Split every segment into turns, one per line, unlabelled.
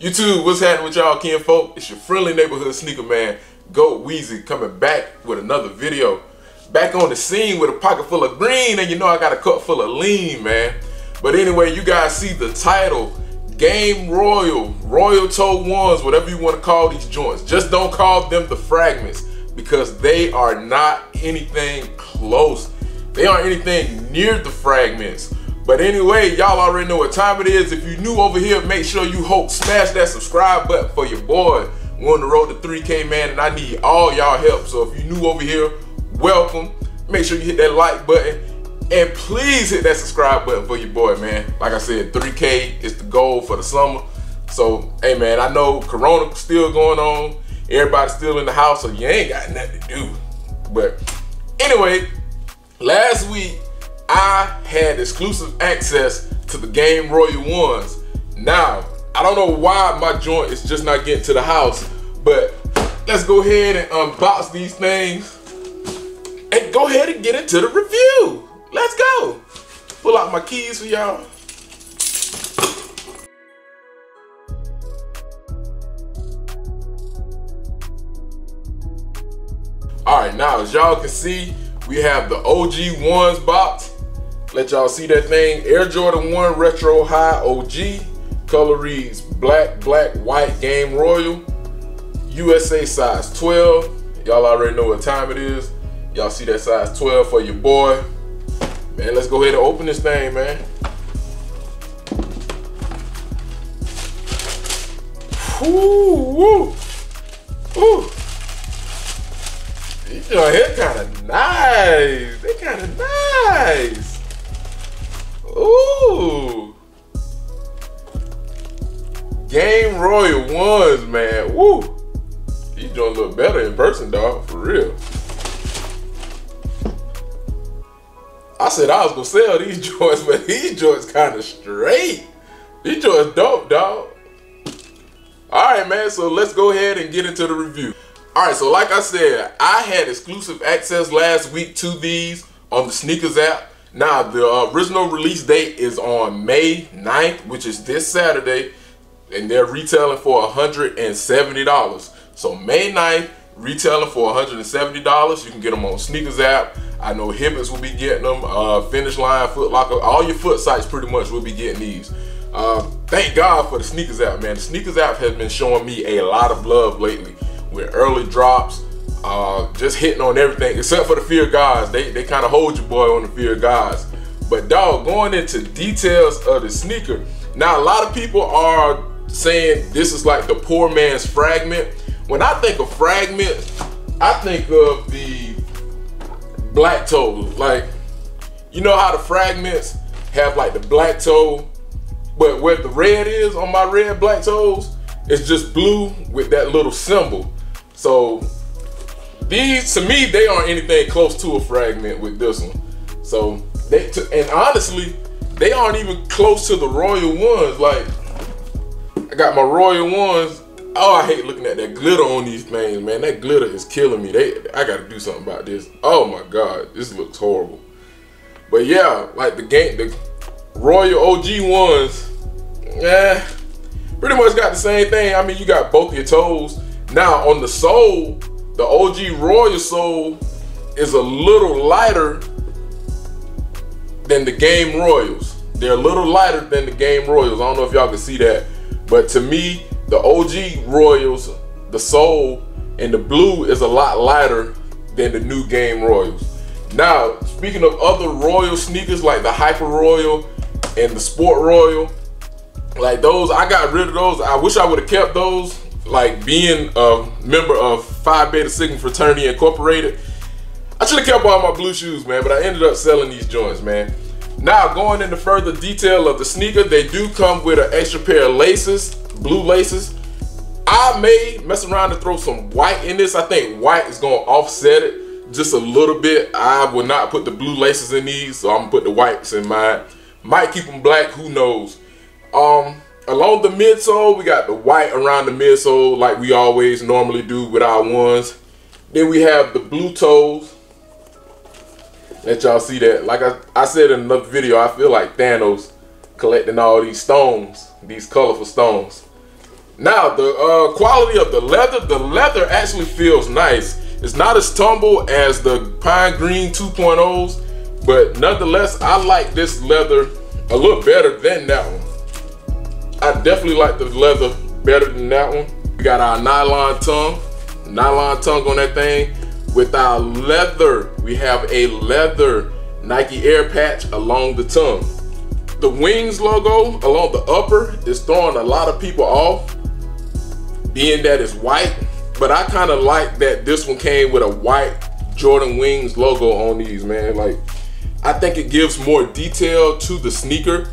YouTube, what's happening with y'all, kin folk? It's your friendly neighborhood sneaker man, Goat Weezy, coming back with another video. Back on the scene with a pocket full of green, and you know I got a cup full of lean, man. But anyway, you guys see the title, Game Royal, Royal Toe Ones, whatever you want to call these joints. Just don't call them the fragments because they are not anything close. They aren't anything near the fragments. But anyway, y'all already know what time it is. If you're new over here, make sure you hope smash that subscribe button for your boy. We're on the road to 3K, man, and I need all y'all help. So if you're new over here, welcome. Make sure you hit that like button. And please hit that subscribe button for your boy, man. Like I said, 3K is the goal for the summer. So, hey, man, I know Corona still going on. Everybody's still in the house, so you ain't got nothing to do. But anyway, last week, I had exclusive access to the Game Royal ones. Now, I don't know why my joint is just not getting to the house, but let's go ahead and unbox these things and go ahead and get into the review. Let's go. Pull out my keys for y'all. All right, now as y'all can see, we have the OG ones box let y'all see that thing. Air Jordan 1 Retro High OG. Color reads black, black, white Game Royal. USA size 12. Y'all already know what time it is. Y'all see that size 12 for your boy. Man, let's go ahead and open this thing, man. Ooh. Ooh. These uh, here kind of nice. They kind of nice. Ooh. Game Royal ones, man. Woo. These joints look better in person, dog. For real. I said I was gonna sell these joints, but these joints kind of straight. These joints dope, dog. All right, man. So let's go ahead and get into the review. All right. So like I said, I had exclusive access last week to these on the sneakers app. Now, the original release date is on May 9th, which is this Saturday, and they're retailing for $170. So May 9th, retailing for $170. You can get them on Sneakers app. I know Hibbett's will be getting them. Uh, Finish Line, Foot Locker, all your foot sites pretty much will be getting these. Uh, thank God for the Sneakers app, man. The SNKRS app has been showing me a lot of love lately with early drops, uh, just hitting on everything except for the fear gods. They they kind of hold your boy on the fear gods. But dog, going into details of the sneaker. Now a lot of people are saying this is like the poor man's fragment. When I think of fragment, I think of the black toe. Like, you know how the fragments have like the black toe, but where the red is on my red black toes, it's just blue with that little symbol. So these, to me, they aren't anything close to a fragment with this one. So they, and honestly, they aren't even close to the royal ones. Like, I got my royal ones. Oh, I hate looking at that glitter on these things, man. That glitter is killing me. They, I gotta do something about this. Oh my God, this looks horrible. But yeah, like the game, the royal OG ones, yeah, pretty much got the same thing. I mean, you got both your toes. Now on the sole, the OG Royal Sole is a little lighter than the Game Royals. They're a little lighter than the Game Royals. I don't know if y'all can see that. But to me, the OG Royals, the Sole, and the blue is a lot lighter than the new Game Royals. Now, speaking of other Royal sneakers like the Hyper Royal and the Sport Royal, like those, I got rid of those. I wish I would have kept those like being a member of Phi Beta Sigma Fraternity Incorporated, I should have kept all my blue shoes, man, but I ended up selling these joints, man. Now, going into further detail of the sneaker, they do come with an extra pair of laces, blue laces. I may mess around and throw some white in this. I think white is going to offset it just a little bit. I will not put the blue laces in these, so I'm going to put the whites in mine. Might keep them black, who knows. Um, Along the midsole, we got the white around the midsole like we always normally do with our ones. Then we have the blue toes. Let y'all see that. Like I, I said in another video, I feel like Thanos collecting all these stones, these colorful stones. Now, the uh, quality of the leather, the leather actually feels nice. It's not as tumble as the Pine Green 2.0s, but nonetheless, I like this leather a little better than that. Definitely like the leather better than that one. We got our nylon tongue, nylon tongue on that thing. With our leather, we have a leather Nike Air patch along the tongue. The wings logo along the upper is throwing a lot of people off, being that it's white. But I kind of like that this one came with a white Jordan Wings logo on these, man. Like, I think it gives more detail to the sneaker.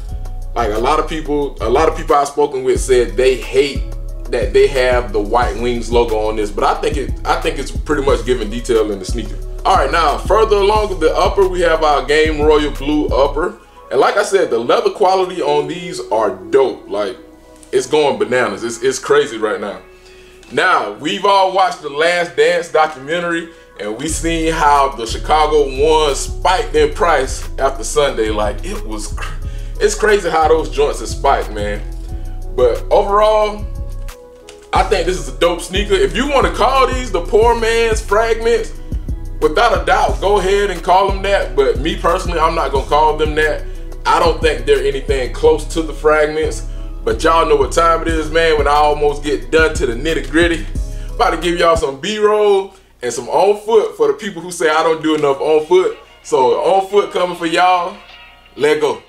Like a lot of people, a lot of people I've spoken with said they hate that they have the white wings logo on this, but I think it I think it's pretty much giving detail in the sneaker. All right, now further along the upper, we have our Game Royal Blue upper. And like I said, the leather quality on these are dope. Like, it's going bananas. It's, it's crazy right now. Now, we've all watched the Last Dance documentary, and we seen how the Chicago one spiked in price after Sunday. Like, it was, cr it's crazy how those joints have spiked, man. But overall, I think this is a dope sneaker. If you want to call these the poor man's fragments, without a doubt, go ahead and call them that. But me personally, I'm not gonna call them that. I don't think they're anything close to the fragments. But y'all know what time it is, man, when I almost get done to the nitty gritty. About to give y'all some B-roll and some on foot for the people who say I don't do enough on foot. So on foot coming for y'all. Let go.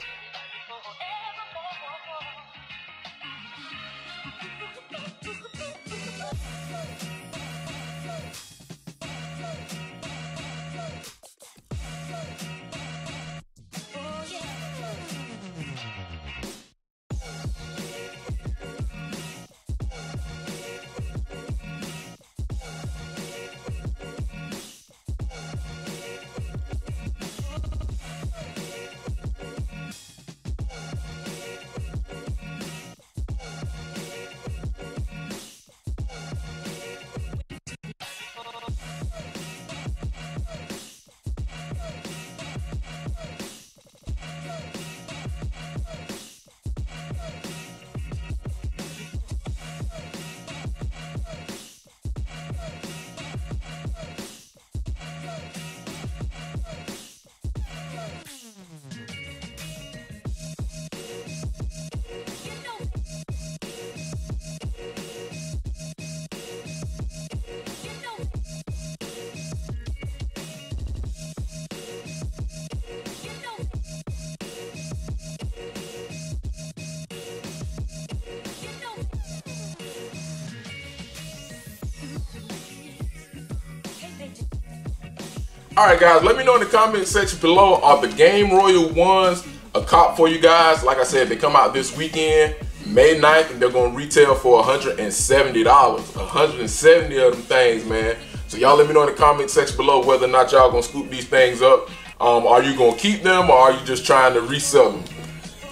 All right, guys, let me know in the comment section below. Are the Game Royal ones a cop for you guys? Like I said, they come out this weekend, May 9th, and they're going to retail for $170. 170 of them things, man. So y'all let me know in the comment section below whether or not y'all going to scoop these things up. Um, are you going to keep them or are you just trying to resell them?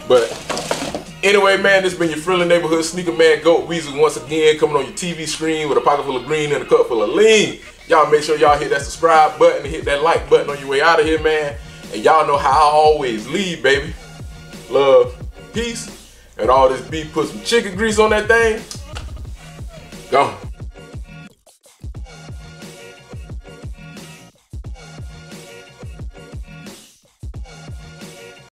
But Anyway, man, this has been your friendly neighborhood sneaker man, Goat Weezy, once again coming on your TV screen with a pocket full of green and a cup full of lean. Y'all make sure y'all hit that subscribe button and hit that like button on your way out of here, man. And y'all know how I always leave, baby. Love, peace, and all this beef. Put some chicken grease on that thing.